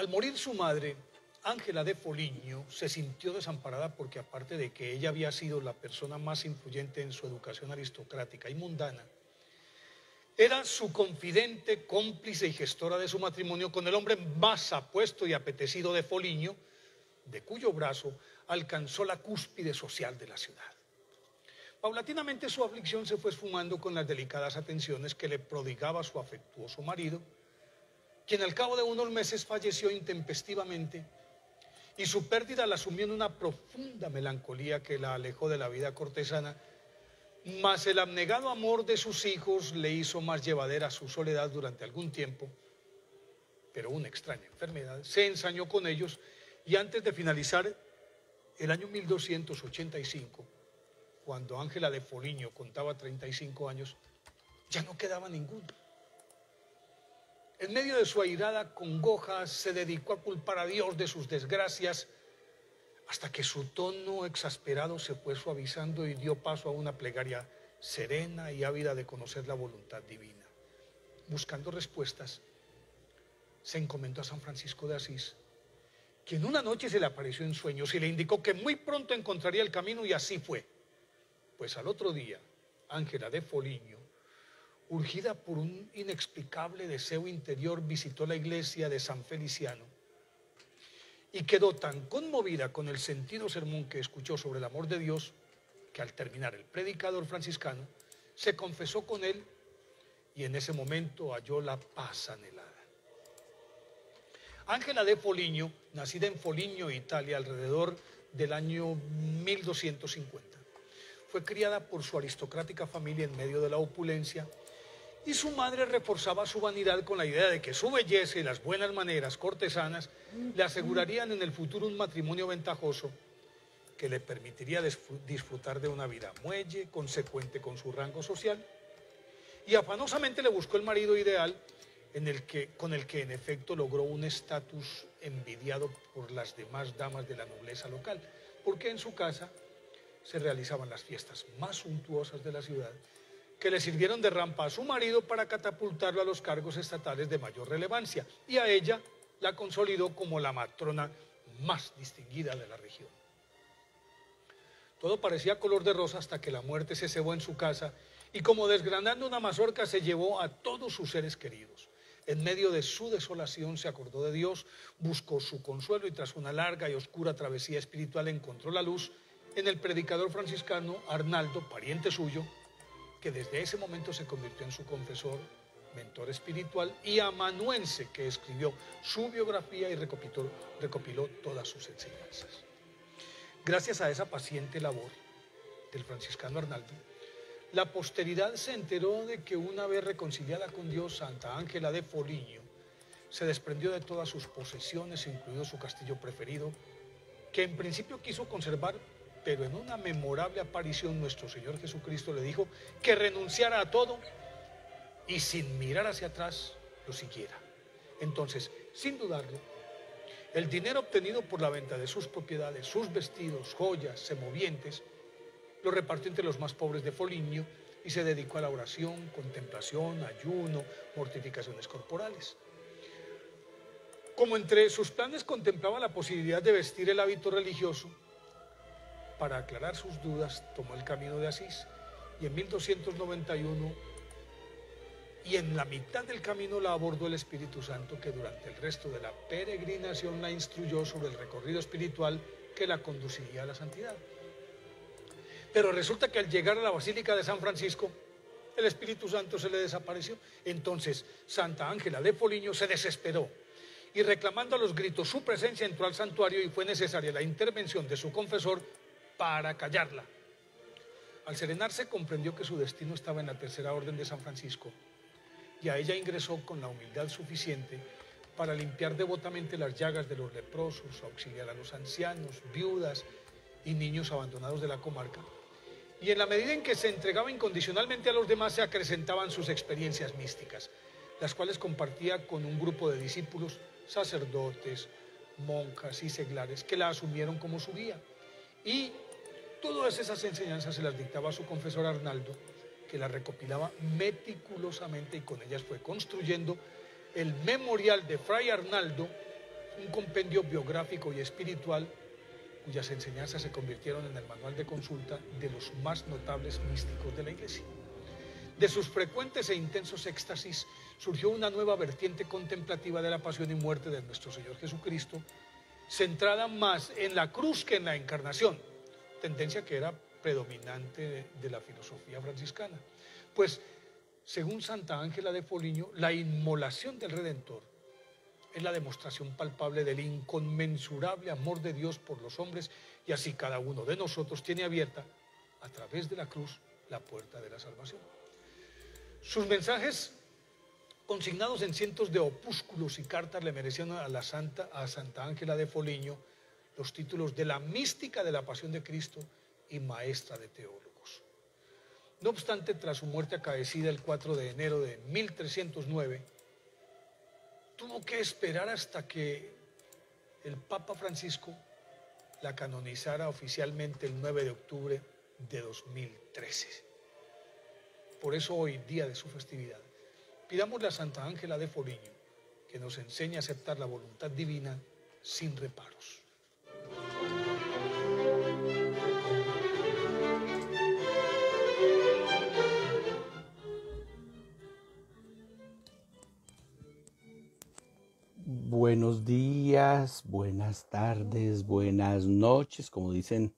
Al morir su madre, Ángela de Foligno se sintió desamparada porque aparte de que ella había sido la persona más influyente en su educación aristocrática y mundana, era su confidente, cómplice y gestora de su matrimonio con el hombre más apuesto y apetecido de Foligno, de cuyo brazo alcanzó la cúspide social de la ciudad. Paulatinamente su aflicción se fue esfumando con las delicadas atenciones que le prodigaba su afectuoso marido, quien al cabo de unos meses falleció intempestivamente y su pérdida la sumió en una profunda melancolía que la alejó de la vida cortesana, mas el abnegado amor de sus hijos le hizo más llevadera su soledad durante algún tiempo, pero una extraña enfermedad se ensañó con ellos y antes de finalizar el año 1285, cuando Ángela de Foligno contaba 35 años, ya no quedaba ninguno. En medio de su airada congoja se dedicó a culpar a Dios de sus desgracias hasta que su tono exasperado se fue suavizando y dio paso a una plegaria serena y ávida de conocer la voluntad divina. Buscando respuestas, se encomendó a San Francisco de Asís, quien una noche se le apareció en sueños y le indicó que muy pronto encontraría el camino y así fue. Pues al otro día, Ángela de Foligno urgida por un inexplicable deseo interior, visitó la iglesia de San Feliciano y quedó tan conmovida con el sentido sermón que escuchó sobre el amor de Dios que al terminar el predicador franciscano se confesó con él y en ese momento halló la paz anhelada. Ángela de Foligno, nacida en Foligno, Italia, alrededor del año 1250, fue criada por su aristocrática familia en medio de la opulencia y su madre reforzaba su vanidad con la idea de que su belleza y las buenas maneras cortesanas le asegurarían en el futuro un matrimonio ventajoso que le permitiría disfrutar de una vida muelle, consecuente con su rango social. Y afanosamente le buscó el marido ideal en el que, con el que en efecto logró un estatus envidiado por las demás damas de la nobleza local, porque en su casa se realizaban las fiestas más suntuosas de la ciudad que le sirvieron de rampa a su marido para catapultarlo a los cargos estatales de mayor relevancia y a ella la consolidó como la matrona más distinguida de la región. Todo parecía color de rosa hasta que la muerte se cebó en su casa y como desgranando una mazorca se llevó a todos sus seres queridos. En medio de su desolación se acordó de Dios, buscó su consuelo y tras una larga y oscura travesía espiritual encontró la luz en el predicador franciscano Arnaldo, pariente suyo, que desde ese momento se convirtió en su confesor, mentor espiritual y amanuense que escribió su biografía y recopiló, todas sus enseñanzas. Gracias a esa paciente labor del franciscano Arnaldo, la posteridad se enteró de que una vez reconciliada con Dios, Santa Ángela de Foligno se desprendió de todas sus posesiones, incluido su castillo preferido, que en principio quiso conservar pero en una memorable aparición nuestro Señor Jesucristo le dijo que renunciara a todo y sin mirar hacia atrás lo siguiera. Entonces, sin dudarlo, el dinero obtenido por la venta de sus propiedades, sus vestidos, joyas, semovientes, lo repartió entre los más pobres de Foligno y se dedicó a la oración, contemplación, ayuno, mortificaciones corporales. Como entre sus planes contemplaba la posibilidad de vestir el hábito religioso, para aclarar sus dudas, tomó el camino de Asís y en 1291 y en la mitad del camino la abordó el Espíritu Santo que durante el resto de la peregrinación la instruyó sobre el recorrido espiritual que la conduciría a la santidad. Pero resulta que al llegar a la Basílica de San Francisco, el Espíritu Santo se le desapareció. Entonces Santa Ángela de Foligno se desesperó y reclamando a los gritos su presencia entró al santuario y fue necesaria la intervención de su confesor para callarla. Al serenarse comprendió que su destino estaba en la tercera orden de San Francisco y a ella ingresó con la humildad suficiente para limpiar devotamente las llagas de los leprosos, auxiliar a los ancianos, viudas y niños abandonados de la comarca. Y en la medida en que se entregaba incondicionalmente a los demás se acrecentaban sus experiencias místicas, las cuales compartía con un grupo de discípulos, sacerdotes, monjas y seglares que la asumieron como su guía. Y Todas esas enseñanzas se las dictaba su confesor Arnaldo, que las recopilaba meticulosamente y con ellas fue construyendo el memorial de Fray Arnaldo un compendio biográfico y espiritual cuyas enseñanzas se convirtieron en el manual de consulta de los más notables místicos de la Iglesia. De sus frecuentes e intensos éxtasis surgió una nueva vertiente contemplativa de la pasión y muerte de nuestro Señor Jesucristo, centrada más en la cruz que en la encarnación, tendencia que era predominante de la filosofía franciscana. Pues, según Santa Ángela de Poliño, la inmolación del Redentor es la demostración palpable del inconmensurable amor de Dios por los hombres y así cada uno de nosotros tiene abierta a través de la cruz la puerta de la salvación. Sus mensajes consignados en cientos de opúsculos y cartas le merecieron a la Santa a Santa Ángela de Foliño los títulos de la mística de la pasión de Cristo y maestra de teólogos. No obstante, tras su muerte acaecida el 4 de enero de 1309, tuvo que esperar hasta que el Papa Francisco la canonizara oficialmente el 9 de octubre de 2013. Por eso hoy, día de su festividad, pidamosle a Santa Ángela de Foliño que nos enseñe a aceptar la voluntad divina sin reparos. Buenas tardes, buenas noches, como dicen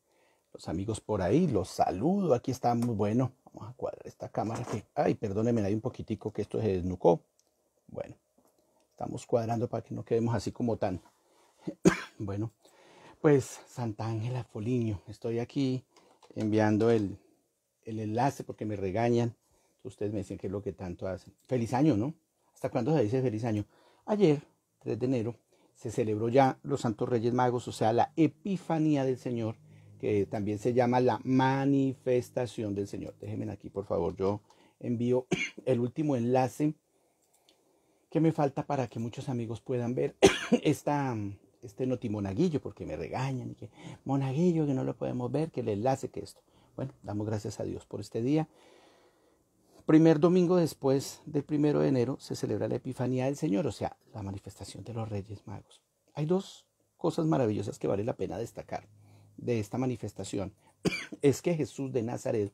los amigos por ahí, los saludo, aquí estamos, bueno, vamos a cuadrar esta cámara que, ay, perdónenme, hay un poquitico que esto se desnucó, bueno, estamos cuadrando para que no quedemos así como tan, bueno, pues Santa Ángela Foliño, estoy aquí enviando el, el enlace porque me regañan, ustedes me dicen que es lo que tanto hacen, feliz año, ¿no? ¿Hasta cuándo se dice feliz año? Ayer 3 de enero, se celebró ya los Santos Reyes Magos, o sea, la Epifanía del Señor, que también se llama la manifestación del Señor. Déjenme aquí, por favor, yo envío el último enlace que me falta para que muchos amigos puedan ver esta, este notimonaguillo, porque me regañan y que monaguillo, que no lo podemos ver, que el enlace, que esto. Bueno, damos gracias a Dios por este día primer domingo después del primero de enero se celebra la Epifanía del Señor, o sea, la manifestación de los Reyes Magos. Hay dos cosas maravillosas que vale la pena destacar de esta manifestación. es que Jesús de Nazaret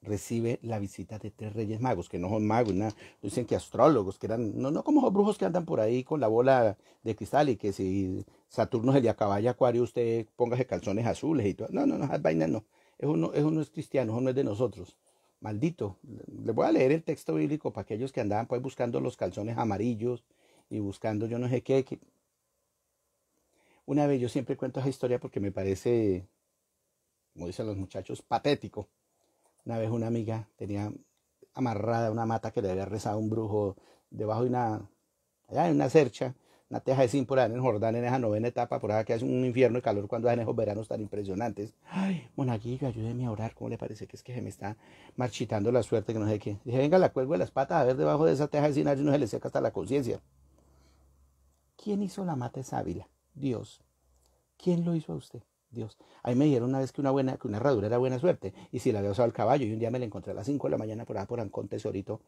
recibe la visita de tres reyes magos, que no son magos, dicen que astrólogos, que eran, no, no como brujos que andan por ahí con la bola de cristal y que si Saturno se le acaba acuario, usted póngase calzones azules y todo. No, no, no, esas no. Eso no, eso no es cristiano, eso no es de nosotros maldito. Le voy a leer el texto bíblico para aquellos que andaban pues buscando los calzones amarillos y buscando yo no sé qué. Una vez yo siempre cuento esa historia porque me parece, como dicen los muchachos, patético. Una vez una amiga tenía amarrada una mata que le había rezado un brujo debajo de una, allá en una cercha una teja de zinc por allá en Jordán en esa novena etapa, por allá que hace un infierno de calor cuando hacen esos veranos tan impresionantes. Ay, monaguillo, ayúdeme a orar, ¿cómo le parece que es que se me está marchitando la suerte que no sé qué? Dije, venga, la cuelgo de las patas a ver debajo de esa teja de zinc, no se le seca hasta la conciencia. ¿Quién hizo la mata de sábila? Dios. ¿Quién lo hizo a usted? Dios. Ahí me dijeron una vez que una buena, que una herradura era buena suerte. Y si la había usado el caballo, y un día me la encontré a las 5 de la mañana por allá por Ancón Tesorito.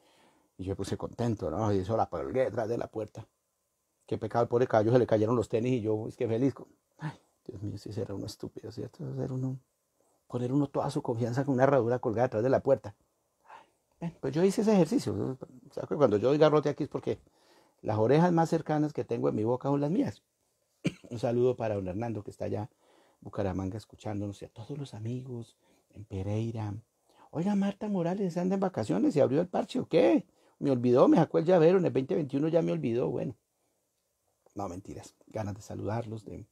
Y yo me puse contento, ¿no? Y eso la colgué detrás de la puerta. Qué pecado, el pobre caballo, se le cayeron los tenis y yo, es que feliz. Ay, Dios mío, si será uno estúpido, ¿cierto? Ser uno, poner uno toda su confianza con una herradura colgada detrás de la puerta. pues yo hice ese ejercicio. Cuando yo doy garrote aquí es porque las orejas más cercanas que tengo en mi boca son las mías. Un saludo para don Hernando que está allá Bucaramanga escuchándonos y a todos los amigos en Pereira. Oiga, Marta Morales anda en vacaciones y abrió el parche o qué? Me olvidó, me sacó el llavero en el 2021, ya me olvidó. Bueno, no, mentiras. Ganas de saludarlos, de,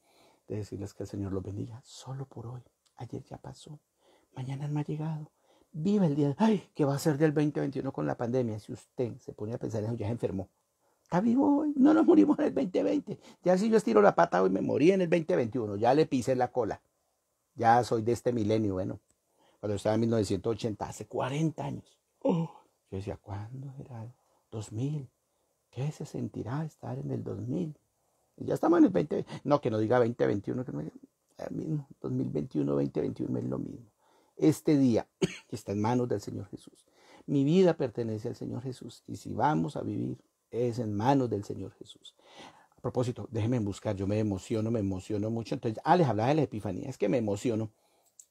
decirles que el Señor los bendiga. Solo por hoy. Ayer ya pasó. Mañana no ha llegado. Viva el día. Ay, ¿qué va a ser del 2021 con la pandemia? Si usted se pone a pensar en eso, ya se enfermó. Está vivo hoy. No nos morimos en el 2020. Ya si yo estiro la pata hoy, me morí en el 2021. Ya le pisé la cola. Ya soy de este milenio. Bueno, cuando estaba en 1980, hace 40 años. Oh, yo decía, ¿cuándo era? 2000. ¿Qué se sentirá estar en el 2000? Ya estamos en el 20, no, que no diga 2021, que no diga, mismo, 2021, 2021 es lo mismo. Este día está en manos del Señor Jesús. Mi vida pertenece al Señor Jesús y si vamos a vivir es en manos del Señor Jesús. A propósito, déjenme buscar, yo me emociono, me emociono mucho. Entonces, ah, les hablaba de la Epifanía, es que me emociono.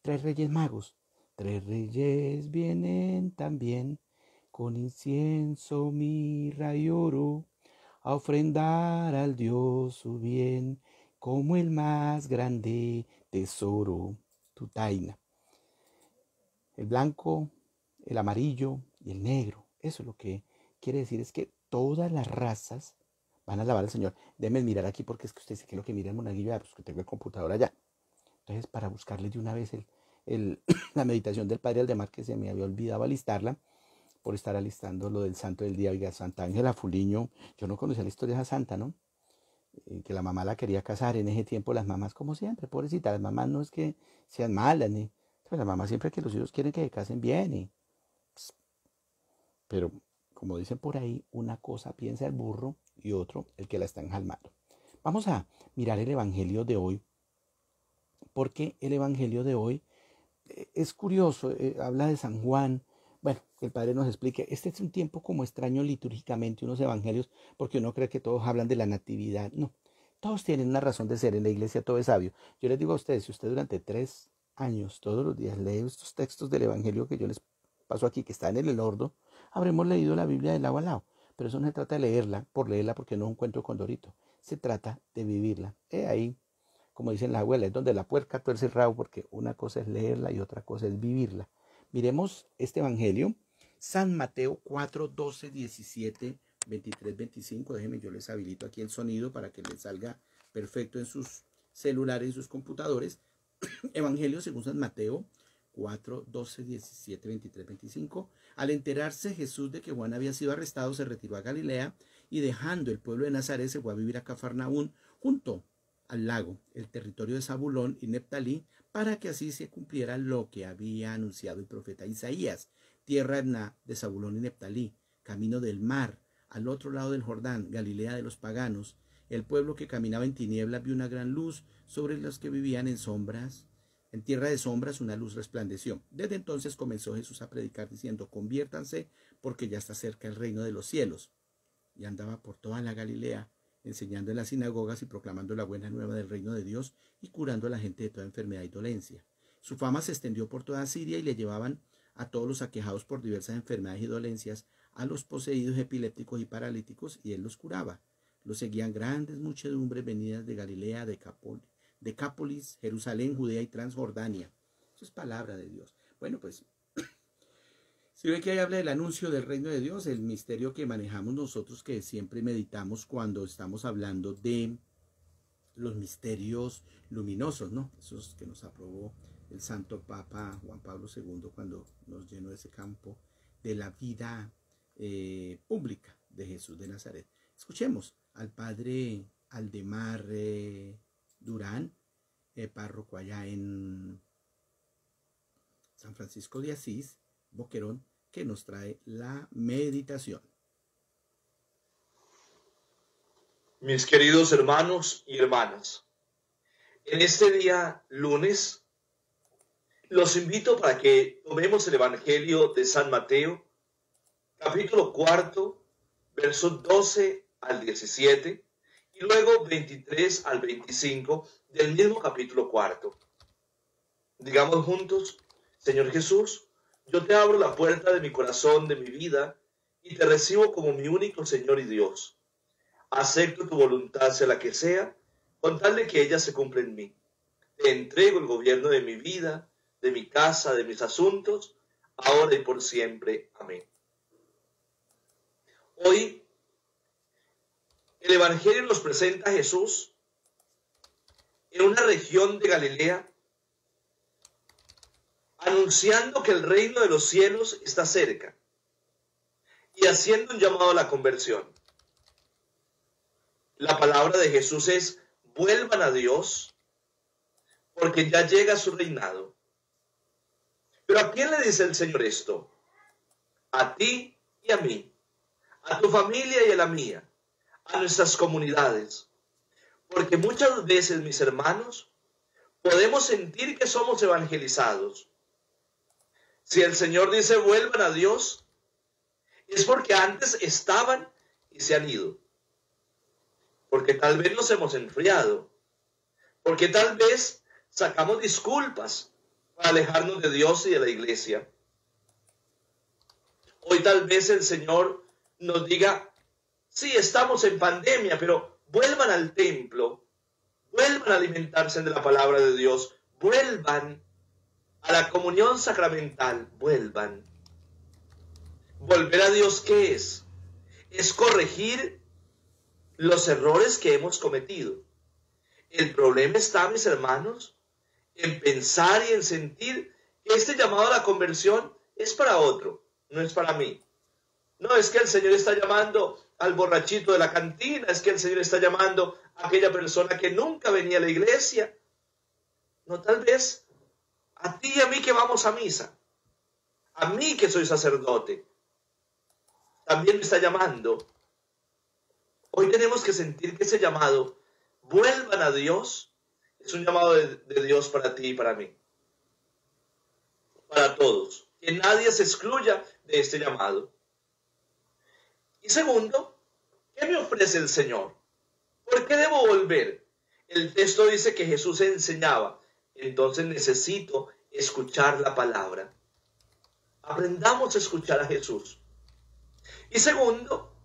Tres reyes magos, tres reyes vienen también con incienso, mirra y oro a ofrendar al Dios su bien como el más grande tesoro, tu taina. El blanco, el amarillo y el negro. Eso es lo que quiere decir, es que todas las razas van a alabar al Señor. Déjenme mirar aquí porque es que usted dice que lo que mira el monaguillo, ah, pues que tengo el computador allá. Entonces, para buscarle de una vez el, la meditación del Padre Aldemar, que se me había olvidado alistarla, por estar alistando lo del santo del día. Oiga, Santa Ángela Fuliño, yo no conocía la historia de esa santa, ¿no? Eh, que la mamá la quería casar en ese tiempo, las mamás, como siempre, pobrecita, las mamás no es que sean malas, ni. Pues las mamás siempre que los hijos quieren que se casen bien, y, pero como dicen por ahí, una cosa piensa el burro y otro el que la está enjalmando. Vamos a mirar el Evangelio de hoy, porque el Evangelio de hoy eh, es curioso, eh, habla de San Juan, el Padre nos explique. Este es un tiempo como extraño litúrgicamente, unos evangelios, porque uno cree que todos hablan de la natividad. No, todos tienen una razón de ser. En la iglesia todo es sabio. Yo les digo a ustedes, si usted durante tres años, todos los días, lee estos textos del evangelio que yo les paso aquí, que están en el ordo, habremos leído la Biblia de lado a lado. Pero eso no se trata de leerla por leerla porque no es un cuento con Dorito. Se trata de vivirla. He ahí, como dicen las abuelas, es donde la puerca tuerce el rabo porque una cosa es leerla y otra cosa es vivirla. Miremos este Evangelio, San Mateo 4, 12, 17, 23, 25. Déjenme, yo les habilito aquí el sonido para que les salga perfecto en sus celulares, y sus computadores. Evangelio según San Mateo 4, 12, 17, 23, 25. Al enterarse Jesús de que Juan había sido arrestado, se retiró a Galilea y dejando el pueblo de Nazaret se fue a vivir a Cafarnaún junto al lago, el territorio de Zabulón y Neptalí, para que así se cumpliera lo que había anunciado el profeta Isaías, tierra de Zabulón y Neptalí, camino del mar, al otro lado del Jordán, Galilea de los paganos. El pueblo que caminaba en tinieblas vio una gran luz, sobre los que vivían en sombras. En tierra de sombras una luz resplandeció. Desde entonces comenzó Jesús a predicar diciendo, conviértanse porque ya está cerca el reino de los cielos. Y andaba por toda la Galilea, enseñando en las sinagogas y proclamando la buena nueva del reino de Dios y curando a la gente de toda enfermedad y dolencia. Su fama se extendió por toda Siria y le llevaban a todos los aquejados por diversas enfermedades y dolencias, a los poseídos epilépticos y paralíticos, y él los curaba. Lo seguían grandes muchedumbres venidas de Galilea, de Decápolis, Jerusalén, Judea y Transjordania. Eso es palabra de Dios. Bueno, pues si ve que ahí habla del anuncio del reino de Dios, el misterio que manejamos nosotros, que siempre meditamos cuando estamos hablando de los misterios luminosos, ¿no? Esos que nos aprobó el Santo Papa Juan Pablo II cuando nos llenó ese campo de la vida eh, pública de Jesús de Nazaret. Escuchemos al Padre Aldemar Durán, eh, párroco allá en San Francisco de Asís, Boquerón, que nos trae la meditación. Mis queridos hermanos y hermanas, en este día lunes los invito para que tomemos el Evangelio de San Mateo, capítulo cuarto, versos 12 al 17 y luego 23 al 25 del mismo capítulo cuarto. Digamos juntos, Señor Jesús, yo te abro la puerta de mi corazón, de mi vida, y te recibo como mi único Señor y Dios. Acepto tu voluntad, sea la que sea, con tal de que ella se cumpla en mí. Te entrego el gobierno de mi vida, de mi casa, de mis asuntos, ahora y por siempre. Amén. Hoy, el Evangelio nos presenta a Jesús en una región de Galilea anunciando que el reino de los cielos está cerca y haciendo un llamado a la conversión. La palabra de Jesús es, vuelvan a Dios porque ya llega su reinado. Pero ¿a quién le dice el Señor esto? A ti y a mí, a tu familia y a la mía, a nuestras comunidades. Porque muchas veces, mis hermanos, podemos sentir que somos evangelizados, si el Señor dice vuelvan a Dios, es porque antes estaban y se han ido. porque tal vez nos hemos enfriado, porque tal vez sacamos disculpas para alejarnos de Dios y de la iglesia. Hoy tal vez el Señor nos diga, sí, estamos en pandemia, pero vuelvan al templo, vuelvan a alimentarse de la palabra de Dios, vuelvan a la comunión sacramental, vuelvan. Volver a Dios, ¿qué es? Es corregir los errores que hemos cometido. El problema está, mis hermanos, en pensar y en sentir que este llamado a la conversión es para otro, no es para mí. No es que el Señor está llamando al borrachito de la cantina, es que el Señor está llamando a aquella persona que nunca venía a la iglesia. No, tal vez a ti y a mí que vamos a misa, a mí que soy sacerdote, también me está llamando. Hoy tenemos que sentir que ese llamado, vuelvan a Dios, es un llamado de, Dios para ti y para mí, para todos, que nadie se excluya de este llamado. Y segundo, ¿qué me ofrece el Señor? ¿Por qué debo volver? El texto dice que Jesús enseñaba, entonces necesito escuchar la palabra. Aprendamos a escuchar a Jesús. Y segundo,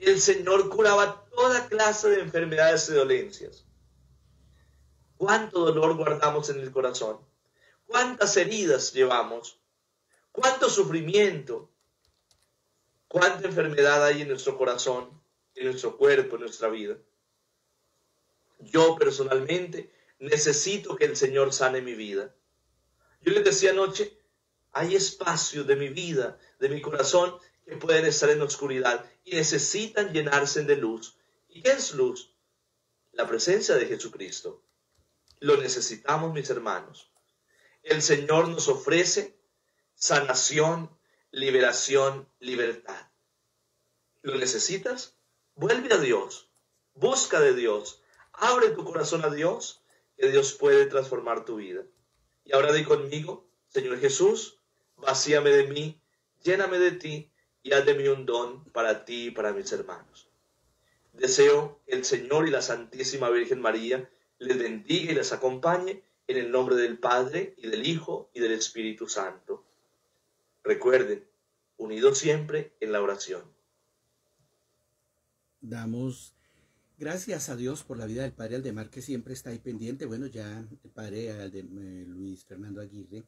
el Señor curaba toda clase de enfermedades y dolencias. ¿Cuánto dolor guardamos en el corazón? ¿Cuántas heridas llevamos? ¿Cuánto sufrimiento? ¿Cuánta enfermedad hay en nuestro corazón, en nuestro cuerpo, en nuestra vida? Yo personalmente necesito que el Señor sane mi vida. Yo les decía anoche, hay espacios de mi vida, de mi corazón, que pueden estar en oscuridad y necesitan llenarse de luz. ¿Y qué es luz? La presencia de Jesucristo. Lo necesitamos, mis hermanos. El Señor nos ofrece sanación, liberación, libertad. ¿Lo necesitas? Vuelve a Dios. Busca de Dios. Abre tu corazón a Dios, que Dios puede transformar tu vida. Y ahora di conmigo, Señor Jesús, vacíame de mí, lléname de ti y haz de mí un don para ti y para mis hermanos. Deseo que el Señor y la Santísima Virgen María les bendiga y les acompañe en el nombre del Padre y del Hijo y del Espíritu Santo. Recuerden, unidos siempre en la oración. Damos gracias a Dios por la vida del Padre Aldemar que siempre está ahí pendiente. Bueno, ya el Padre eh, Luis Fernando Aguirre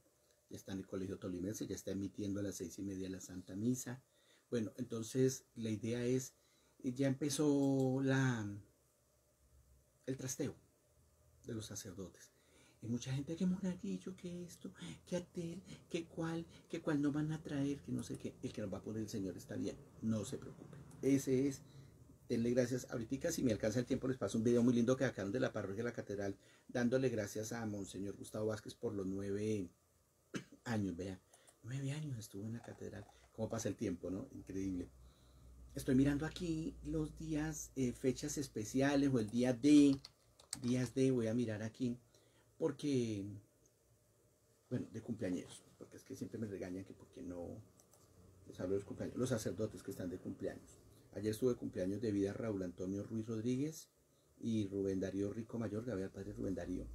ya está en el Colegio Tolimense, ya está emitiendo a las seis y media la Santa Misa. Bueno, entonces la idea es, ya empezó la, el trasteo de los sacerdotes. Hay mucha gente que monaguillo, que esto, que aquel, que cual, que cual no van a traer, que no sé qué. El que nos va a poner el Señor está bien, no se preocupe. Ese es, denle gracias. Ahorita si me alcanza el tiempo les paso un video muy lindo que sacaron de la parroquia de la catedral, dándole gracias a Monseñor Gustavo Vázquez por los nueve años, vea. Nueve años estuvo en la catedral cómo pasa el tiempo, ¿no? Increíble. Estoy mirando aquí los días, eh, fechas especiales o el día de, días de, voy a mirar aquí, porque, bueno, de cumpleaños, porque es que siempre me regañan que porque no les hablo de los cumpleaños, los sacerdotes que están de cumpleaños. Ayer estuve cumpleaños de vida Raúl Antonio Ruiz Rodríguez y Rubén Darío Rico Mayor, Gabriel Padre Rubén Darío.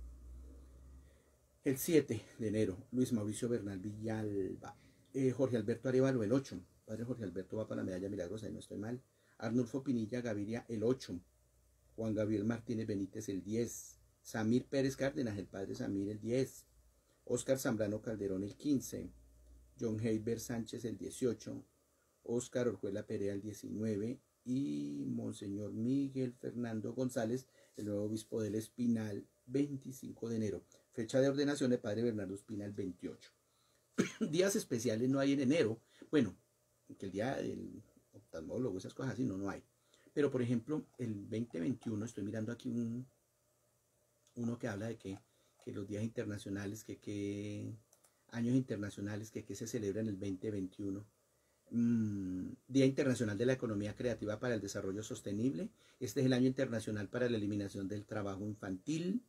El 7 de enero, Luis Mauricio Bernal Villalba. Eh, Jorge Alberto Arevalo, el 8. Padre Jorge Alberto va para la medalla milagrosa, ahí no estoy mal. Arnulfo Pinilla Gaviria, el 8. Juan Gabriel Martínez Benítez, el 10. Samir Pérez Cárdenas, el padre Samir, el 10. Oscar Zambrano Calderón, el 15. John Heiber Sánchez, el 18. Oscar Orjuela Perea, el 19. Y Monseñor Miguel Fernando González, el nuevo obispo del Espinal, 25 de enero. Fecha de ordenación de Padre Bernardo Espinal, 28. días especiales no hay en enero. Bueno, que el día del oftalmólogo, esas cosas así, no, no hay. Pero, por ejemplo, el 2021, estoy mirando aquí un, uno que habla de que, que los días internacionales, que, que años internacionales que, que se celebran el 2021. Mm, día Internacional de la Economía Creativa para el Desarrollo Sostenible. Este es el Año Internacional para la Eliminación del Trabajo Infantil.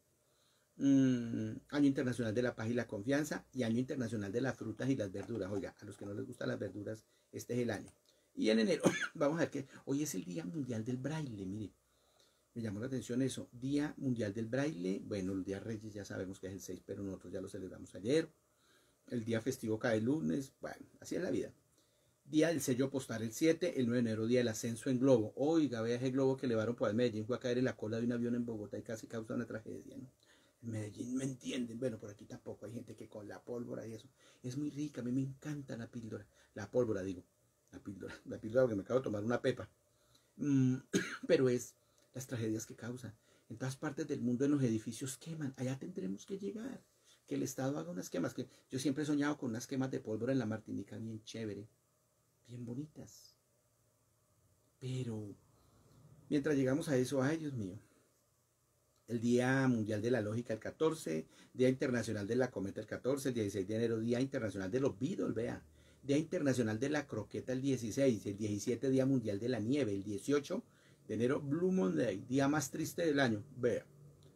Mm, año Internacional de la Paz y la Confianza y Año Internacional de las Frutas y las Verduras. Oiga, a los que no les gustan las verduras, este es el año. Y en enero, vamos a ver que hoy es el Día Mundial del Braille, mire. me llamó la atención eso. Día Mundial del Braille. Bueno, el Día Reyes ya sabemos que es el 6, pero nosotros ya lo celebramos ayer. El día festivo cae el lunes. Bueno, así es la vida. Día del sello postal el 7, el 9 de enero, día del ascenso en globo. Oiga, vea ese globo que elevaron por el Medellín, fue a caer en la cola de un avión en Bogotá y casi causa una tragedia, ¿no? En Medellín me entienden. Bueno, por aquí tampoco hay gente que con la pólvora y eso. Es muy rica, a mí me encanta la píldora. La pólvora, digo. La píldora. La píldora porque me acabo de tomar una pepa. Mm, pero es las tragedias que causa. En todas partes del mundo en los edificios queman. Allá tendremos que llegar. Que el Estado haga unas quemas. Que yo siempre he soñado con unas quemas de pólvora en la Martinica bien chévere bien bonitas. Pero mientras llegamos a eso, ay Dios mío, el Día Mundial de la Lógica el 14, Día Internacional de la Cometa el 14, el 16 de enero, Día Internacional de los Beatles, vea. Día Internacional de la Croqueta el 16, el 17 Día Mundial de la Nieve, el 18 de enero Blue Monday, día más triste del año, vea.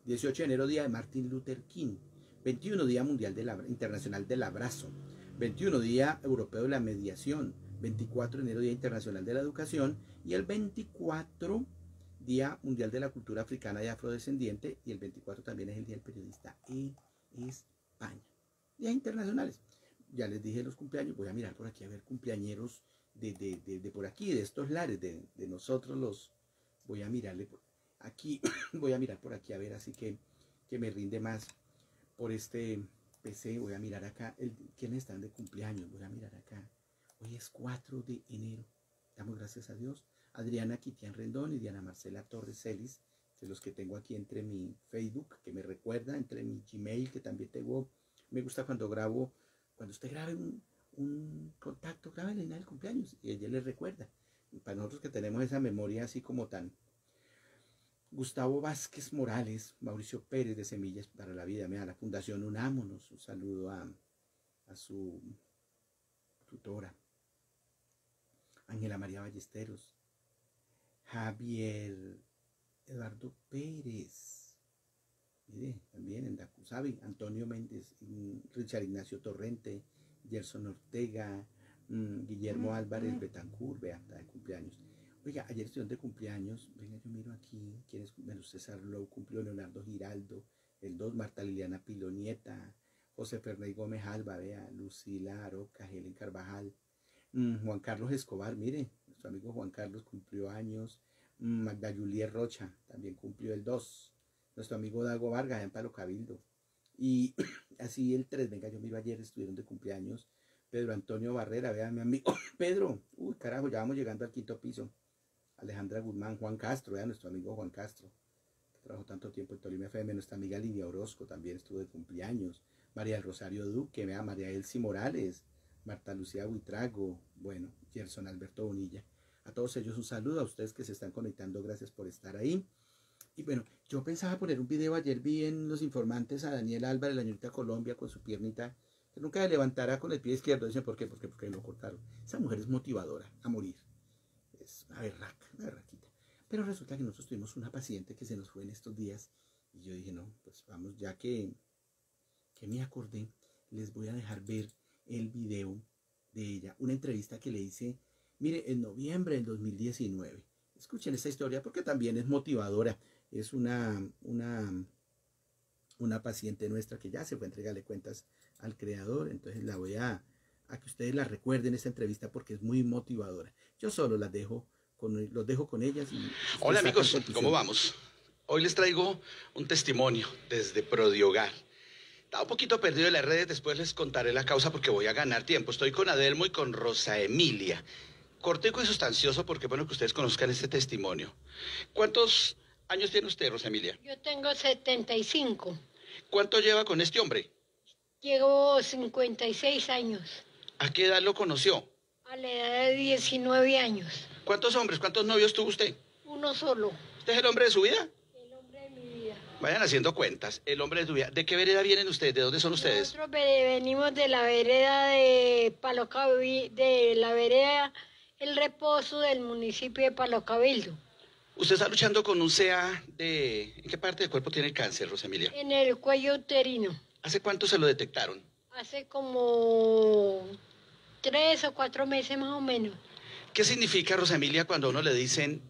18 de enero Día de Martin Luther King, 21 Día Mundial de Internacional del Abrazo, 21 Día Europeo de la Mediación, 24 de enero Día Internacional de la Educación y el 24 Día Mundial de la Cultura Africana y Afrodescendiente y el 24 también es el Día del Periodista en España. Días internacionales. Ya les dije los cumpleaños, voy a mirar por aquí a ver cumpleañeros de, de, por aquí, de estos lares, de, nosotros los, voy a mirarle por aquí, voy a mirar por aquí a ver, así que, que me rinde más por este PC, voy a mirar acá, ¿quiénes están de cumpleaños? Voy a mirar acá. Hoy es 4 de enero. Damos gracias a Dios. Adriana Quitian Rendón y Diana Marcela Torres Celis, de los que tengo aquí entre mi Facebook, que me recuerda, entre mi Gmail, que también tengo. Me gusta cuando grabo, cuando usted grabe un, contacto, grabe el cumpleaños y ella le recuerda. para nosotros que tenemos esa memoria así como tan. Gustavo Vázquez Morales, Mauricio Pérez de Semillas para la Vida, da la Fundación Unámonos, un saludo a, a su tutora. Ángela María Ballesteros, Javier Eduardo Pérez, mire, también en Dacusabi, Antonio Méndez, Richard Ignacio Torrente, Gerson Ortega, mm, Guillermo Álvarez Betancur, vea, está de cumpleaños. Oiga, ayer estuvieron de cumpleaños, venga, yo miro aquí, quién es, bueno, César Lowe cumplió, Leonardo Giraldo, el 2, Marta Liliana Pilonieta, José Fernández Gómez Alba, vea, Lucila Aroca, Helen Carvajal, Mm, Juan Carlos Escobar, mire, nuestro amigo Juan Carlos cumplió años. Mm, Magda Juliet Rocha también cumplió el 2. Nuestro amigo Dago Vargas en Palo Cabildo. Y así el 3, venga, yo miro ayer, estuvieron de cumpleaños. Pedro Antonio Barrera, vea mi amigo. Pedro, uy, carajo, ya vamos llegando al quinto piso. Alejandra Guzmán, Juan Castro, vea nuestro amigo Juan Castro, que trabajó tanto tiempo en Tolima FM. Nuestra amiga Lidia Orozco también estuvo de cumpleaños. María Rosario Duque, vea María Elsie Morales. Marta Lucía Buitrago, bueno, Gerson Alberto Bonilla. A todos ellos un saludo, a ustedes que se están conectando, gracias por estar ahí. Y bueno, yo pensaba poner un video, ayer vi en Los Informantes a Daniel Álvarez, la señorita Colombia, con su piernita, que nunca se levantara con el pie izquierdo. Dicen, ¿por qué? Porque, porque lo cortaron. Esa mujer es motivadora a morir. Es una berraca, una berraquita. Pero resulta que nosotros tuvimos una paciente que se nos fue en estos días. Y yo dije, no, pues vamos, ya que, que me acordé, les voy a dejar ver el video de ella, una entrevista que le hice, mire, en noviembre del 2019. Escuchen esta historia porque también es motivadora. Es una, una, una paciente nuestra que ya se fue a entregarle cuentas al creador, entonces la voy a, a que ustedes la recuerden esta entrevista porque es muy motivadora. Yo solo las dejo con, los dejo con ellas. Hola amigos, ¿cómo vamos? Hoy les traigo un testimonio desde Prodiogar. Estaba un poquito perdido en las redes, después les contaré la causa porque voy a ganar tiempo. Estoy con Adelmo y con Rosa Emilia. Cortico y sustancioso porque bueno que ustedes conozcan este testimonio. ¿Cuántos años tiene usted, Rosa Emilia? Yo tengo 75. ¿Cuánto lleva con este hombre? Llevo 56 años. ¿A qué edad lo conoció? A la edad de 19 años. ¿Cuántos hombres, cuántos novios tuvo usted? Uno solo. ¿Usted es el hombre de su vida? Vayan haciendo cuentas. El hombre de tu vida. ¿De qué vereda vienen ustedes? ¿De dónde son ustedes? Nosotros venimos de la vereda de Palo de la vereda El Reposo del municipio de Palo Cabildo. ¿Usted está luchando con un CA de... ¿En qué parte del cuerpo tiene el cáncer, Rosa Emilia? En el cuello uterino. ¿Hace cuánto se lo detectaron? Hace como tres o cuatro meses más o menos. ¿Qué significa, Rosa Emilia, cuando a uno le dicen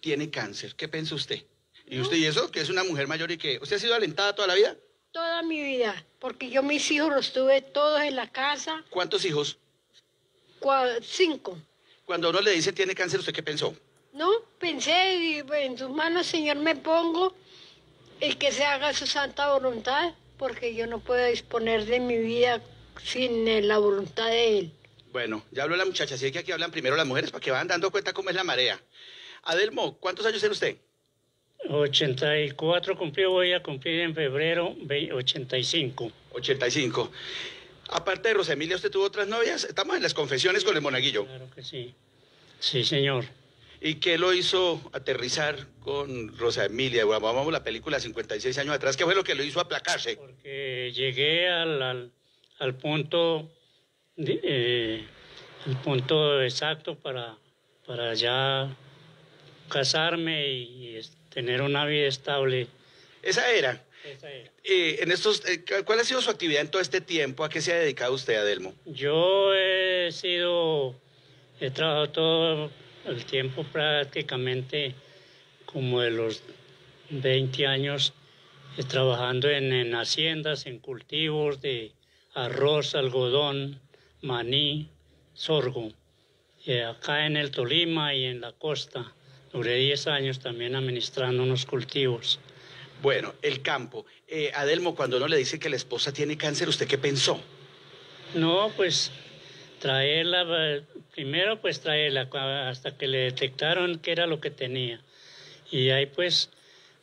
tiene cáncer? ¿Qué piensa usted? ¿Y usted y eso? Que es una mujer mayor y que... ¿Usted ha sido alentada toda la vida? Toda mi vida, porque yo mis hijos los tuve todos en la casa, ¿Cuántos hijos? cinco. Cuando uno le dice tiene cáncer, ¿usted qué pensó? No, pensé, y, en sus manos, Señor, me pongo el que se haga su santa voluntad, porque yo no puedo disponer de mi vida sin la voluntad de Él. Bueno, ya habló la muchacha, así que aquí hablan primero las mujeres para que vayan dando cuenta cómo es la marea. Adelmo, ¿cuántos años tiene usted? 84 cumplió, voy a cumplir en febrero ve- 85. 85. Aparte de Rosa Emilia, ¿usted tuvo otras novias? Estamos en las confesiones con el monaguillo. Claro que sí. Sí, señor. ¿Y qué lo hizo aterrizar con Rosa Emilia? Bueno, vamos a la película 56 años atrás. ¿Qué fue lo que lo hizo aplacarse? Porque llegué al, al, al punto, de- eh, el punto exacto para, para ya casarme y, tener una vida estable. Esa era. Esa era. Eh, en estos, eh, ¿Cuál ha sido su actividad en todo este tiempo? ¿A qué se ha dedicado usted, Adelmo? Yo he sido, he trabajado todo el tiempo prácticamente como de los 20 años eh, trabajando en, en haciendas, en cultivos de arroz, algodón, maní, sorgo. Eh, acá en el Tolima y en la costa duré 10 años también administrando unos cultivos. Bueno, el campo. Eh, Adelmo, cuando uno le dice que la esposa tiene cáncer, ¿usted qué pensó? No, pues traerla, eh, primero pues traerla hasta que le detectaron qué era lo que tenía. Y ahí pues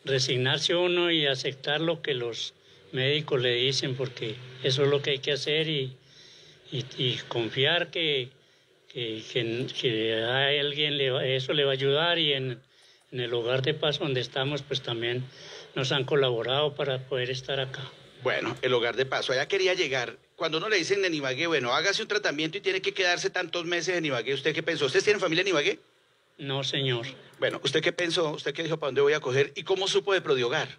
resignarse uno y aceptar lo que los médicos le dicen, porque eso es lo que hay que hacer y, y, confiar que, que, que, que a alguien le va- eso le va a ayudar y en, en el hogar de paz donde estamos pues también nos han colaborado para poder estar acá. Bueno, el hogar de paso. Allá quería llegar. Cuando uno le dicen en Ibagué, bueno, hágase un tratamiento y tiene que quedarse tantos meses en Ibagué, ¿usted qué pensó? ¿Ustedes tienen familia en Ibagué? No, señor. Bueno, ¿usted qué pensó? ¿Usted qué dijo para dónde voy a coger? ¿Y cómo supo de Prodiogar?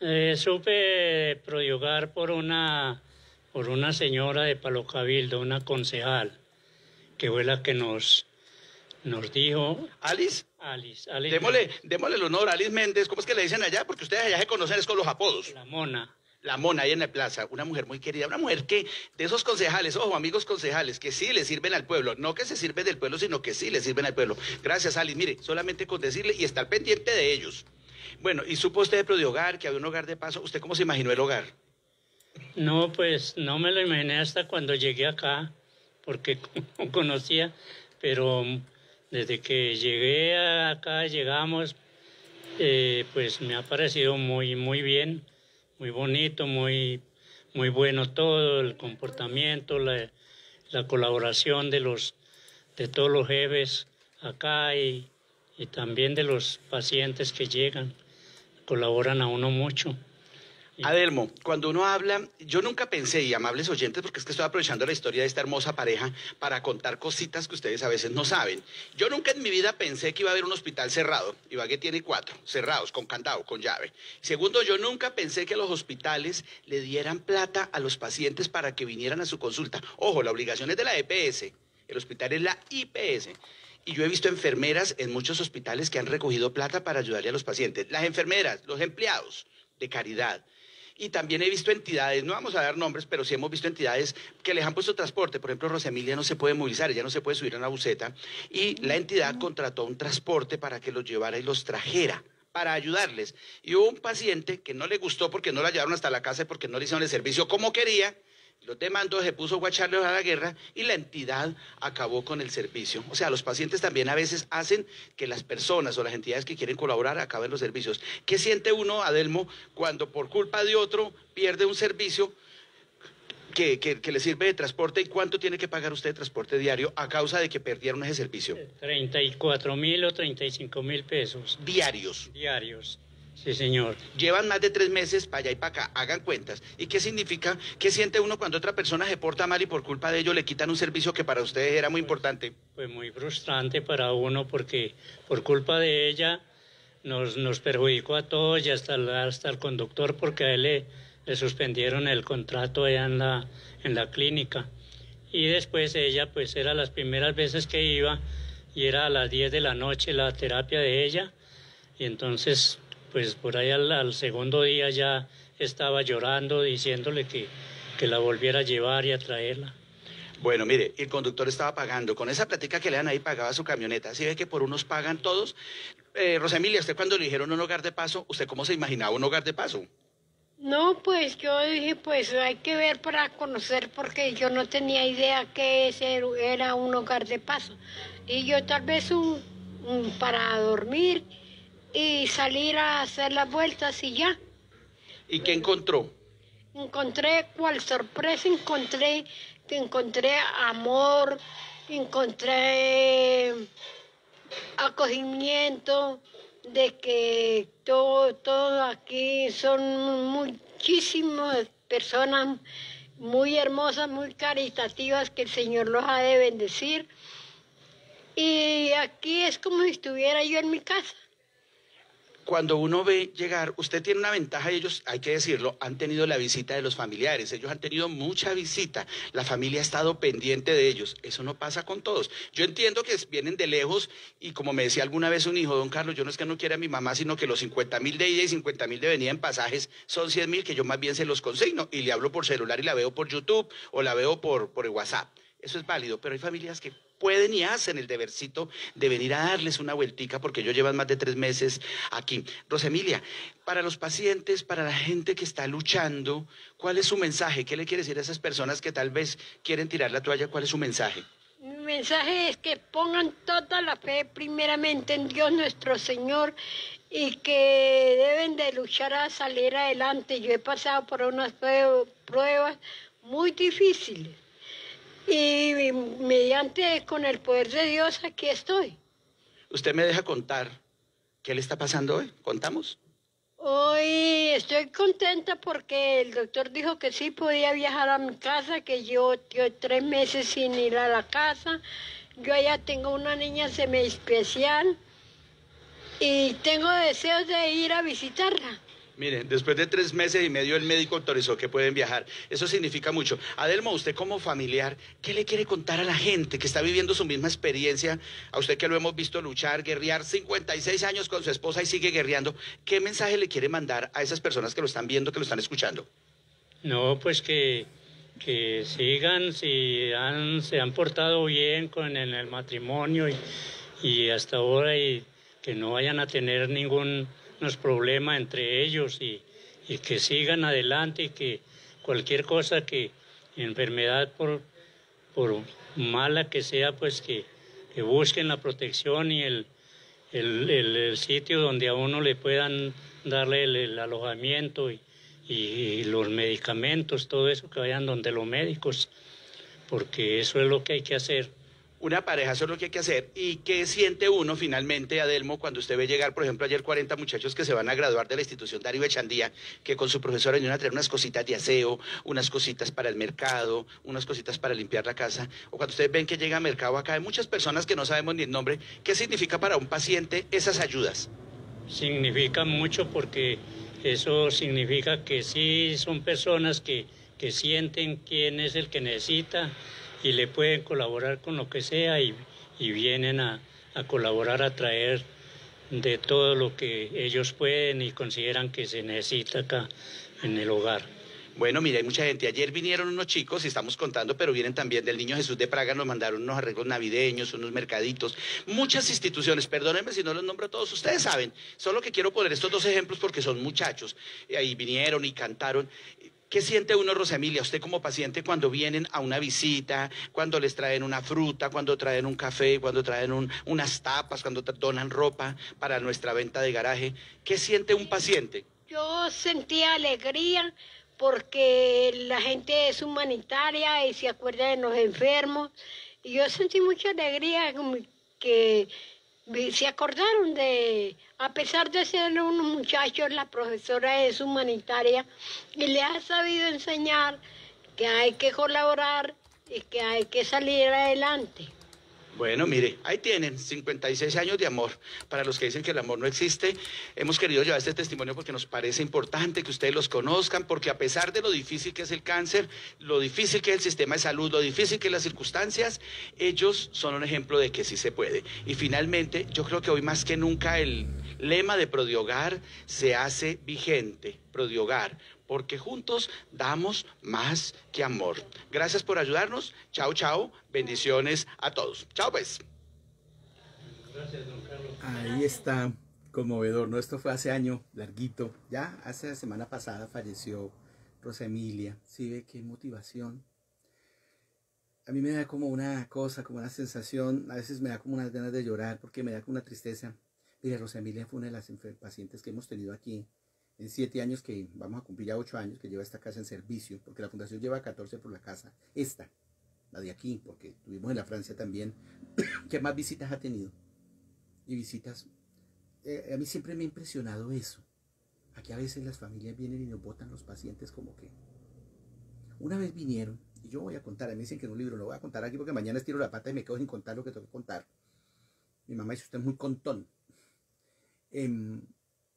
Eh, supe prodigar por una, por una señora de Palo Cabildo, una concejal, que fue la que nos, nos dijo, ¿Alice? Alice, Alice Démosle, démosle el honor a Alice Méndez. ¿Cómo es que le dicen allá? Porque ustedes allá se conocen es con los apodos. la mona. La mona ahí en la plaza, una mujer muy querida, una mujer que, de esos concejales, ojo, amigos concejales, que sí le sirven al pueblo, no que se sirven del pueblo, sino que sí le sirven al pueblo. Gracias, Alice. Mire, solamente con decirle y estar pendiente de ellos. Bueno, y supo usted de Prodiogar, que había un hogar de paso. ¿Usted cómo se imaginó el hogar? No, pues no me lo imaginé hasta cuando llegué acá, porque no conocía, pero desde que llegué acá, llegamos, eh, pues me ha parecido muy, muy bien, muy bonito, muy, muy bueno todo, el comportamiento, la, la colaboración de los, de todos los jefes acá y, y también de los pacientes que llegan, colaboran a uno mucho. Adelmo, cuando uno habla, yo nunca pensé, y amables oyentes, porque es que estoy aprovechando la historia de esta hermosa pareja para contar cositas que ustedes a veces no saben. Yo nunca en mi vida pensé que iba a haber un hospital cerrado. Ibagué tiene cuatro, cerrados, con candado, con llave. Segundo, yo nunca pensé que los hospitales le dieran plata a los pacientes para que vinieran a su consulta. Ojo, la obligación es de la EPS, el hospital es la IPS. Y yo he visto enfermeras en muchos hospitales que han recogido plata para ayudarle a los pacientes. Las enfermeras, los empleados de caridad. Y también he visto entidades, no vamos a dar nombres, pero sí hemos visto entidades que les han puesto transporte. Por ejemplo, Rosa Emilia no se puede movilizar, ella no se puede subir a una buceta. Y la entidad contrató un transporte para que los llevara y los trajera para ayudarles. Y hubo un paciente que no le gustó porque no la llevaron hasta la casa y porque no le hicieron el servicio como quería. Los demandó, se puso guacharle a la guerra y la entidad acabó con el servicio. O sea, los pacientes también a veces hacen que las personas o las entidades que quieren colaborar acaben los servicios. ¿Qué siente uno, Adelmo, cuando por culpa de otro pierde un servicio que, que- que le sirve de transporte y cuánto tiene que pagar usted de transporte diario a causa de que perdieron ese servicio? 34 mil o 35 mil pesos Diarios. diarios. Sí, señor. Llevan más de tres meses para allá y para acá, hagan cuentas. ¿Y qué significa? ¿Qué siente uno cuando otra persona se porta mal y por culpa de ello le quitan un servicio que para ustedes era muy importante? Pues muy frustrante para uno porque por culpa de ella nos, nos perjudicó a todos y hasta el, hasta el conductor porque a él le, le suspendieron el contrato allá en la, en la clínica. Y después ella pues era las primeras veces que iba y era a las 10 de la noche la terapia de ella y entonces pues por ahí al, segundo día ya estaba llorando, diciéndole que, que la volviera a llevar y a traerla. Bueno, mire, el conductor estaba pagando. Con esa plática que le dan ahí pagaba su camioneta. Así ve que por unos pagan todos. Eh, Rosemilia, usted cuando le dijeron un hogar de paso, ¿usted cómo se imaginaba un hogar de paso? No, pues yo dije, pues hay que ver para conocer porque yo no tenía idea que ese era un hogar de paso. Y yo tal vez un, para dormir y salir a hacer las vueltas y ya. ¿Y qué encontró? Encontré, cual sorpresa, encontré, encontré amor, encontré acogimiento, de que todo, todo aquí son muchísimas personas muy hermosas, muy caritativas que el Señor los ha de bendecir. Y aquí es como si estuviera yo en mi casa cuando uno ve llegar, usted tiene una ventaja y ellos, hay que decirlo, han tenido la visita de los familiares, ellos han tenido mucha visita, la familia ha estado pendiente de ellos, eso no pasa con todos. Yo entiendo que vienen de lejos y como me decía alguna vez un hijo, don Carlos, yo no es que no quiera a mi mamá, sino que los 50 mil de ida y 50 mil de venida en pasajes son 100 mil que yo más bien se los consigno y le hablo por celular y la veo por YouTube o la veo por, por WhatsApp. Eso es válido, pero hay familias que pueden y hacen el debercito de venir a darles una vueltica porque ellos llevan más de tres meses aquí. Rosemilia, para los pacientes, para la gente que está luchando, ¿cuál es su mensaje? ¿Qué le quiere decir a esas personas que tal vez quieren tirar la toalla? ¿Cuál es su mensaje? Mi mensaje es que pongan toda la fe primeramente en Dios nuestro Señor y que deben de luchar a salir adelante. Yo he pasado por unas pruebas muy difíciles y mediante con el poder de Dios aquí estoy. ¿Usted me deja contar qué le está pasando hoy? ¿Contamos? Hoy estoy contenta porque el doctor dijo que sí podía viajar a mi casa, que yo, yo tres meses sin ir a la casa. Yo allá tengo una niña semi especial y tengo deseos de ir a visitarla. Miren, después de tres meses y medio el médico autorizó que pueden viajar. Eso significa mucho. Adelmo, usted como familiar, ¿qué le quiere contar a la gente que está viviendo su misma experiencia? A usted que lo hemos visto luchar, guerrear 56 años con su esposa y sigue guerreando. ¿Qué mensaje le quiere mandar a esas personas que lo están viendo, que lo están escuchando? No, pues que, que sigan, si han, se han portado bien con en el matrimonio y, y hasta ahora y que no vayan a tener ningún problemas entre ellos y, que sigan adelante y que cualquier cosa que, enfermedad por, por mala que sea, pues que, busquen la protección y el, el, sitio donde a uno le puedan darle el, alojamiento y, y, los medicamentos, todo eso que vayan donde los médicos, porque eso es lo que hay que hacer una pareja, eso es lo que hay que hacer. ¿Y qué siente uno finalmente, Adelmo, cuando usted ve llegar, por ejemplo, ayer 40 muchachos que se van a graduar de la institución Darío Echandía, que con su profesora vinieron a traer unas cositas de aseo, unas cositas para el mercado, unas cositas para limpiar la casa? O cuando ustedes ven que llega a mercado acá, hay muchas personas que no sabemos ni el nombre. ¿Qué significa para un paciente esas ayudas? Significa mucho porque eso significa que sí son personas que, que sienten quién es el que necesita y le pueden colaborar con lo que sea y, vienen a, colaborar a traer de todo lo que ellos pueden y consideran que se necesita acá en el hogar. Bueno, mira, hay mucha gente. Ayer vinieron unos chicos, y estamos contando, pero vienen también del Niño Jesús de Praga, nos mandaron unos arreglos navideños, unos mercaditos, muchas instituciones. Perdónenme si no los nombro a todos, ustedes saben. Solo que quiero poner estos dos ejemplos porque son muchachos. Y ahí vinieron y cantaron. ¿Qué siente uno, Rosemilia, usted como paciente cuando vienen a una visita, cuando les traen una fruta, cuando traen un café, cuando traen unas tapas, cuando donan ropa para nuestra venta de garaje? ¿Qué siente un paciente? Yo sentía alegría porque la gente es humanitaria y se acuerda de los enfermos. Y yo sentí mucha alegría que se acordaron de, a pesar de ser unos muchachos, la profesora es humanitaria y le ha sabido enseñar que hay que colaborar y que hay que salir adelante. Bueno, mire, ahí tienen 56 años de amor. Para los que dicen que el amor no existe, hemos querido llevar este testimonio porque nos parece importante que ustedes los conozcan, porque a pesar de lo difícil que es el cáncer, lo difícil que es el sistema de salud, lo difícil que es las circunstancias, ellos son un ejemplo de que sí se puede. Y finalmente, yo creo que hoy más que nunca el, lema de Prodiogar se hace vigente. Prodiogar, porque juntos damos más que amor. Gracias por ayudarnos. Chao, chao. Bendiciones a todos. Chao, pues. Gracias, don Carlos. Ahí está, conmovedor, ¿no? Esto fue hace año, larguito. Ya hace la semana pasada falleció Rosa Emilia. ¿Sí ve qué motivación? A mí me da como una cosa, como una sensación, a veces me da como unas ganas de llorar porque me da como una tristeza. Mire, Rosa Emilia fue una de las pacientes que hemos tenido aquí en siete años que vamos a cumplir ya ocho años que lleva esta casa en servicio, porque la fundación lleva 14 por la casa, esta, la de aquí, porque tuvimos en la Francia también, ¿qué más visitas ha tenido? Y visitas, eh, a mí siempre me ha impresionado eso. Aquí a veces las familias vienen y nos botan los pacientes como que. Una vez vinieron, y yo voy a contar, a mí dicen que en un libro lo voy a contar aquí porque mañana estiro la pata y me quedo sin contar lo que tengo que contar. Mi mamá dice, usted es muy contón. Em,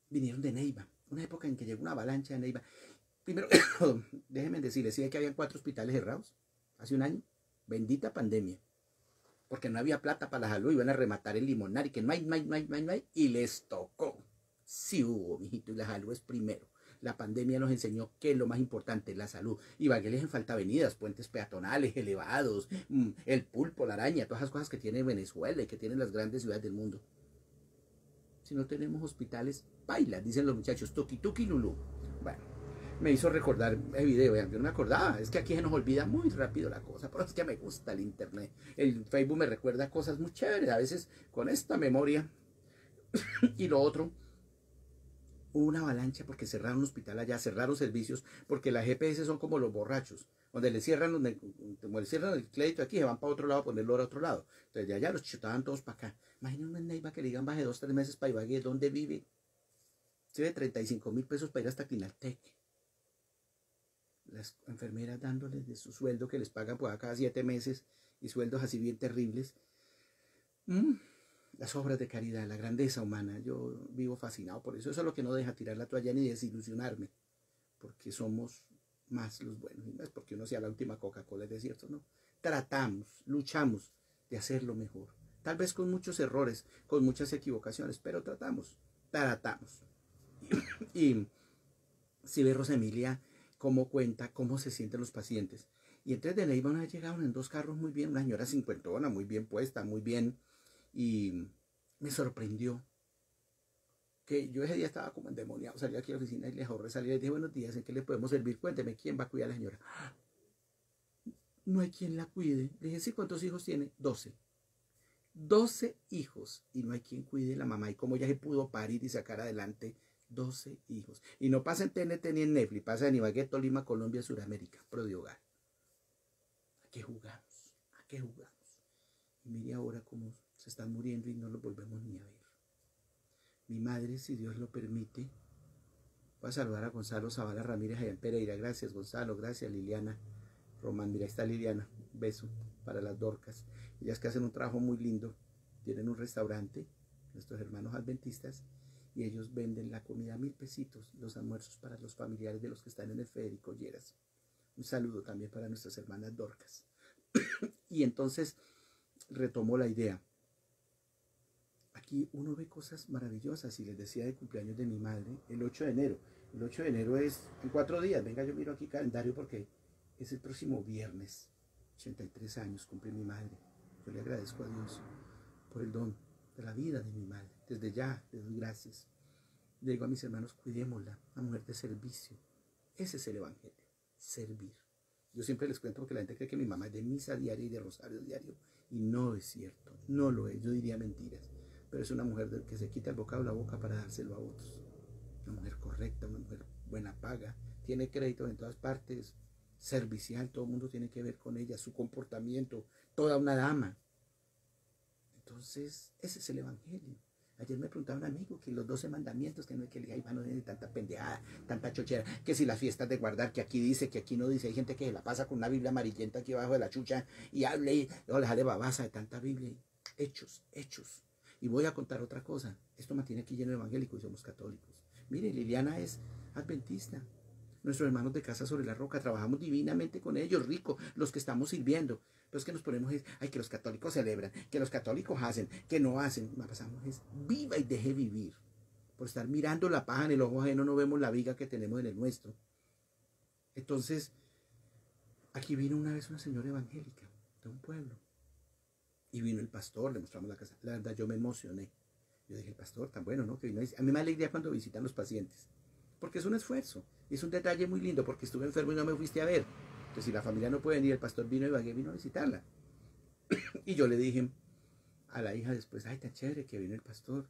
vinieron de Neiva, una época en que llegó una avalancha de Neiva. Primero, déjenme decirles, ¿sí que habían cuatro hospitales cerrados hace un año? Bendita pandemia. Porque no había plata para la salud, iban a rematar el limonar y que no hay, no hay, no hay, no hay, y les tocó. Sí hubo, mijito, y la salud es primero. La pandemia nos enseñó que es lo más importante, la salud. Y les en falta avenidas, puentes peatonales, elevados, mm, el pulpo, la araña, todas esas cosas que tiene Venezuela y que tienen las grandes ciudades del mundo. Si no tenemos hospitales, baila, dicen los muchachos, tuki tuki lulu. Bueno, me hizo recordar el video, yo no me acordaba, es que aquí se nos olvida muy rápido la cosa, pero es que me gusta el internet. El Facebook me recuerda cosas muy chéveres, a veces con esta memoria. y lo otro, una avalancha porque cerraron un hospital allá, cerraron servicios, porque las GPS son como los borrachos, donde le cierran, donde, le cierran el crédito aquí, se van para otro lado a ponerlo a otro lado. Entonces de allá los chutaban todos para acá. Imagínense en Neiva que le digan baje dos, tres meses para Ibagué, ¿dónde vive? Se ve 35 mil pesos para ir hasta Clinaltec. Las enfermeras dándoles de su sueldo que les pagan por cada siete meses y sueldos así bien terribles. Mm las obras de caridad, la grandeza humana. Yo vivo fascinado por eso. Eso es lo que no deja tirar la toalla ni desilusionarme, porque somos más los buenos. Y no es porque uno sea la última Coca-Cola, es cierto, ¿no? Tratamos, luchamos de hacerlo mejor. Tal vez con muchos errores, con muchas equivocaciones, pero tratamos, tratamos. y si ve Rosa Emilia cómo cuenta, cómo se sienten los pacientes. Y entonces de Neiva una vez llegaron en dos carros muy bien, una señora cincuentona, muy bien puesta, muy bien y me sorprendió que yo ese día estaba como endemoniado, salí aquí a la oficina y le ahorré salir y dije, buenos días, ¿en qué le podemos servir? Cuénteme, ¿quién va a cuidar a la señora? No hay quien la cuide. Le dije, sí, ¿cuántos hijos tiene? Doce. Doce hijos y no hay quien cuide la mamá. Y cómo ya se pudo parir y sacar adelante doce hijos. Y no pasa en TNT ni en Netflix, pasa en Ibagué, Tolima, Colombia, Sudamérica, pro de hogar. ¿A qué jugamos? ¿A qué jugamos? Y mire ahora cómo están muriendo y no los volvemos ni a ver. Mi madre, si Dios lo permite, va a saludar a Gonzalo Zavala Ramírez allá Pereira. Gracias, Gonzalo. Gracias, Liliana. Román, mira, ahí está Liliana. beso para las Dorcas. Ellas que hacen un trabajo muy lindo. Tienen un restaurante, nuestros hermanos adventistas, y ellos venden la comida a mil pesitos, los almuerzos para los familiares de los que están en el Federico Lleras. Un saludo también para nuestras hermanas Dorcas. y entonces retomó la idea aquí uno ve cosas maravillosas y les decía de cumpleaños de mi madre el 8 de enero. El 8 de enero es en cuatro días. Venga, yo miro aquí calendario porque es el próximo viernes. 83 años cumple mi madre. Yo le agradezco a Dios por el don de la vida de mi madre. Desde ya le doy gracias. Le digo a mis hermanos, cuidémosla, una mujer de servicio. Ese es el Evangelio, servir. Yo siempre les cuento porque la gente cree que mi mamá es de misa diaria y de rosario diario. Y no es cierto, no lo es. Yo diría mentiras pero es una mujer que se quita el bocado de la boca para dárselo a otros. Una mujer correcta, una mujer buena paga, tiene crédito en todas partes, servicial, todo el mundo tiene que ver con ella, su comportamiento, toda una dama. Entonces, ese es el Evangelio. Ayer me preguntaba un amigo que los doce mandamientos, que no hay que leer, no tiene tanta pendejada, tanta chochera, que si las fiestas de guardar, que aquí dice, que aquí no dice, hay gente que se la pasa con una Biblia amarillenta aquí abajo de la chucha y hable y luego le sale babasa de tanta Biblia. Hechos, hechos. Y voy a contar otra cosa. Esto mantiene aquí lleno de evangélicos y somos católicos. Mire, Liliana es adventista. Nuestros hermanos de casa sobre la roca, trabajamos divinamente con ellos, ricos, los que estamos sirviendo. Pero es que nos ponemos es, ay, que los católicos celebran, que los católicos hacen, que no hacen. Lo pasamos es, viva y deje vivir. Por estar mirando la paja en el ojo ajeno no vemos la viga que tenemos en el nuestro. Entonces, aquí vino una vez una señora evangélica de un pueblo. Y vino el pastor, le mostramos la casa. La verdad, yo me emocioné. Yo dije, el pastor, tan bueno, ¿no? Que vino a mí me alegría cuando visitan los pacientes. Porque es un esfuerzo. Y es un detalle muy lindo porque estuve enfermo y no me fuiste a ver. Entonces, si la familia no puede venir, el pastor vino y vino a visitarla. y yo le dije a la hija después, ay, tan chévere que vino el pastor.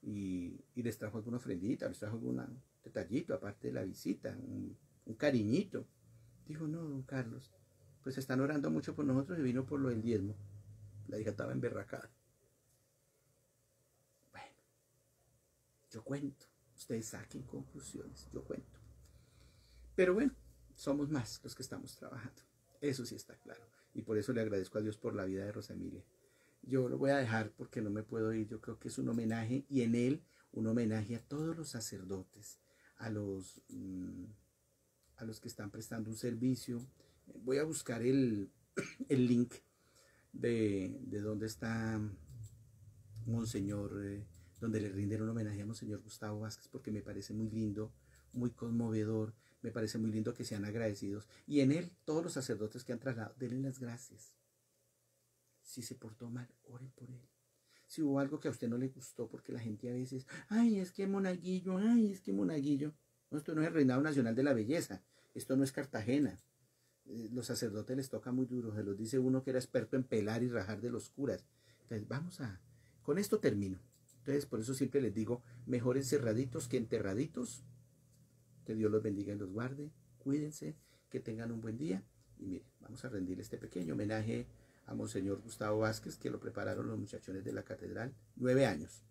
Y, les trajo alguna ofrendita, les trajo algún detallito, aparte de la visita, un, un cariñito. Dijo, no, don Carlos, pues están orando mucho por nosotros y vino por lo del diezmo. La hija estaba emberracada. Bueno, yo cuento. Ustedes saquen conclusiones. Yo cuento. Pero bueno, somos más los que estamos trabajando. Eso sí está claro. Y por eso le agradezco a Dios por la vida de Rosa Emilia. Yo lo voy a dejar porque no me puedo ir. Yo creo que es un homenaje y en él un homenaje a todos los sacerdotes, a los, mm, a los que están prestando un servicio. Voy a buscar el, el link de, de donde está Monseñor, eh, donde le rinden un homenaje a Monseñor Gustavo Vázquez, porque me parece muy lindo, muy conmovedor, me parece muy lindo que sean agradecidos. Y en él, todos los sacerdotes que han trasladado, denle las gracias. Si se portó mal, oren por él. Si hubo algo que a usted no le gustó, porque la gente a veces, ay, es que monaguillo, ay, es que monaguillo. No, esto no es el reinado nacional de la belleza, esto no es Cartagena, eh, los sacerdotes les toca muy duro, se los dice uno que era experto en pelar y rajar de los curas. Entonces, vamos a, con esto termino. Entonces, por eso siempre les digo, mejor encerraditos que enterraditos. Que Dios los bendiga y los guarde. Cuídense, que tengan un buen día. Y miren, vamos a rendir este pequeño homenaje a Monseñor Gustavo Vázquez, que lo prepararon los muchachones de la catedral, nueve años.